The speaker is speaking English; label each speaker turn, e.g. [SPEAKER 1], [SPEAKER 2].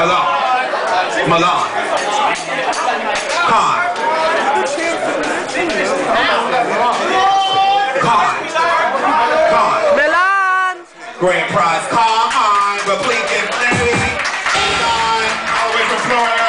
[SPEAKER 1] Milan. Malone. Khan. Khan. Khan. Milan. Grand prize Khan. Republican Navy. Khan. All the way from Florida.